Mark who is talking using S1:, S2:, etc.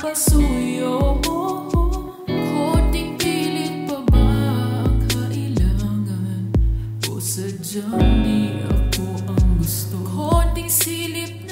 S1: pasuyo Konting pilit pa ba kailangan? O sadyang di ako ang gusto? Konting silip